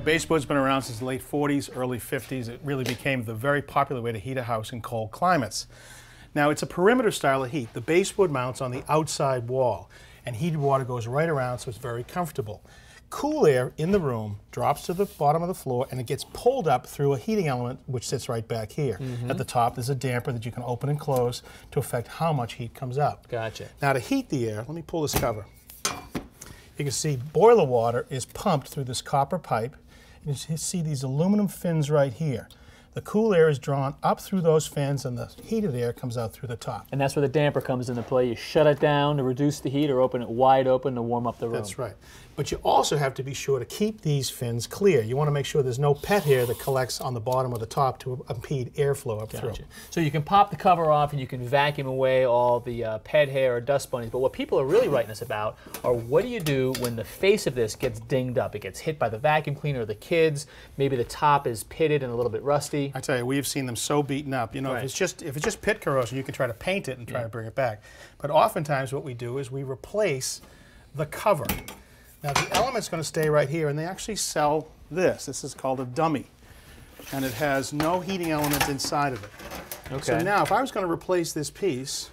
Baseboard's been around since the late 40s, early 50s. It really became the very popular way to heat a house in cold climates. Now, it's a perimeter style of heat. The baseboard mounts on the outside wall, and heated water goes right around, so it's very comfortable. Cool air in the room drops to the bottom of the floor, and it gets pulled up through a heating element, which sits right back here. Mm -hmm. At the top, there's a damper that you can open and close to affect how much heat comes out. Gotcha. Now, to heat the air, let me pull this cover. You can see boiler water is pumped through this copper pipe. You see these aluminum fins right here. The cool air is drawn up through those fins and the heated air comes out through the top. And that's where the damper comes into play. You shut it down to reduce the heat or open it wide open to warm up the room. That's right. But you also have to be sure to keep these fins clear. You want to make sure there's no pet hair that collects on the bottom or the top to impede airflow up gotcha. through. So you can pop the cover off and you can vacuum away all the uh, pet hair or dust bunnies. But what people are really writing us about are what do you do when the face of this gets dinged up? It gets hit by the vacuum cleaner or the kids. Maybe the top is pitted and a little bit rusty. I tell you, we've seen them so beaten up. You know, right. if it's just if it's just pit corrosion, you can try to paint it and try yeah. to bring it back. But oftentimes, what we do is we replace the cover. Now the element's going to stay right here, and they actually sell this. This is called a dummy, and it has no heating element inside of it. Okay. So now, if I was going to replace this piece,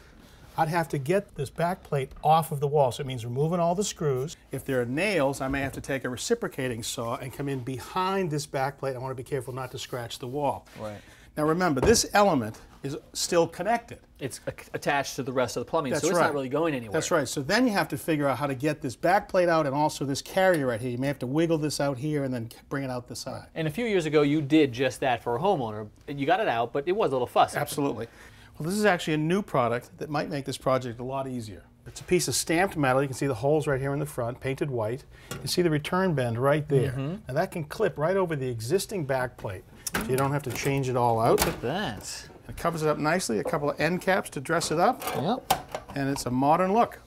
I'd have to get this back plate off of the wall. So it means removing all the screws. If there are nails, I may have to take a reciprocating saw and come in behind this back plate. I want to be careful not to scratch the wall. Right. Now remember, this element is still connected. It's attached to the rest of the plumbing, That's so it's right. not really going anywhere. That's right. So then you have to figure out how to get this back plate out and also this carrier right here. You may have to wiggle this out here and then bring it out the side. And a few years ago, you did just that for a homeowner. You got it out, but it was a little fussy. Absolutely. Well, this is actually a new product that might make this project a lot easier. It's a piece of stamped metal. You can see the holes right here in the front, painted white. You can see the return bend right there. Mm -hmm. And that can clip right over the existing back plate. So you don't have to change it all out. Look at that. It covers it up nicely, a couple of end caps to dress it up. Yep. And it's a modern look.